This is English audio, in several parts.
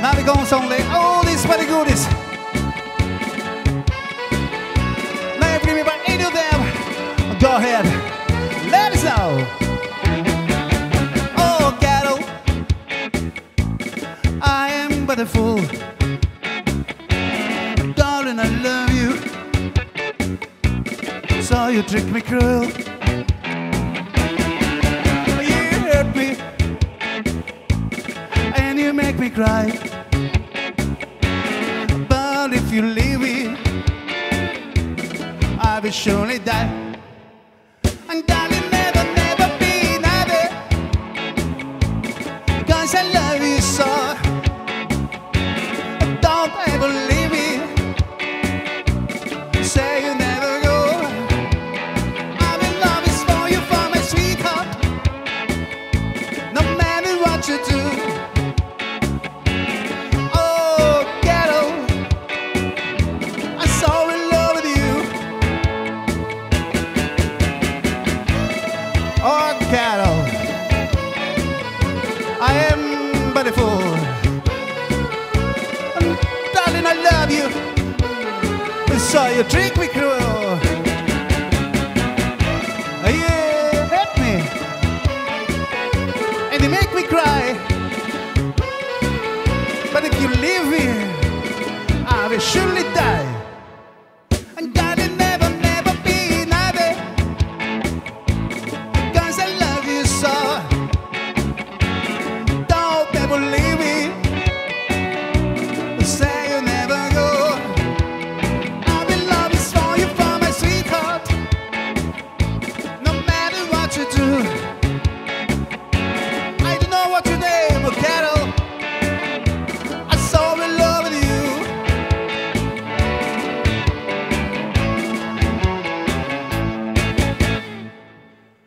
Now we gonna song oh, like all these very goodies. Now bring me back into them. Go ahead, let us know. Oh, ghetto, I am but a fool. Darling, I love you. So you trick me cruel. Me cry. But if you leave me, I will surely die. And darling, never, never be never. Cause I love you so. Don't ever leave me. Say you never go. I will always for you for my sweetheart. No matter what you do. I am but a fool. And darling, I love you. So you treat me cruel. You hurt me, and you make me cry. But if you leave me, I will surely die. I your name, oh Carol. So in love with you.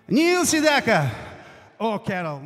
Neil Sedaka. Oh, Carol.